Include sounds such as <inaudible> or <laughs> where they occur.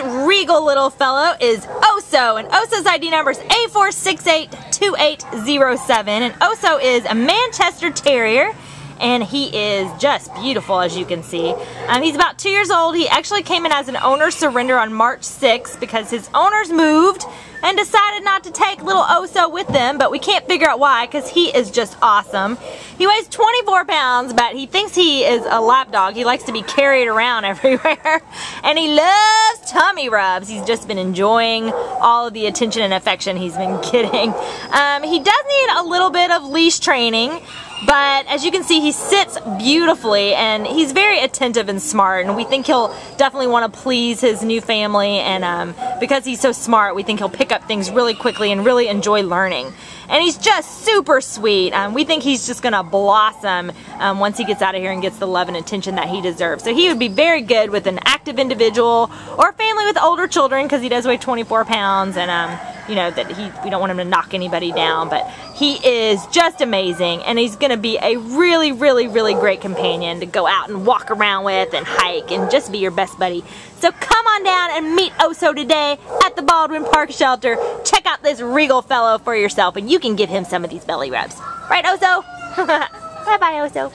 regal little fellow is Oso, and Oso's ID number is A4682807, and Oso is a Manchester Terrier and he is just beautiful as you can see. Um, he's about two years old. He actually came in as an owner surrender on March 6th because his owners moved to take little Oso with them, but we can't figure out why because he is just awesome. He weighs 24 pounds, but he thinks he is a lap dog. He likes to be carried around <laughs> everywhere, and he loves tummy rubs. He's just been enjoying all of the attention and affection he's been <laughs> getting. Um, he does need a little bit of leash training, but as you can see, he sits beautifully and he's very attentive and smart. And we think he'll definitely want to please his new family. And um, because he's so smart, we think he'll pick up things really quickly and really enjoy learning. And he's just super sweet. Um, we think he's just going to blossom um, once he gets out of here and gets the love and attention that he deserves. So he would be very good with an active individual or family with older children because he does weigh 24 pounds. And um, you know, that he, we don't want him to knock anybody down, but he is just amazing and he's going to be a really, really, really great companion to go out and walk around with and hike and just be your best buddy. So come on down and meet Oso today at the Baldwin Park Shelter. Check out this regal fellow for yourself and you can give him some of these belly rubs. Right, Oso? <laughs> Bye-bye, Oso.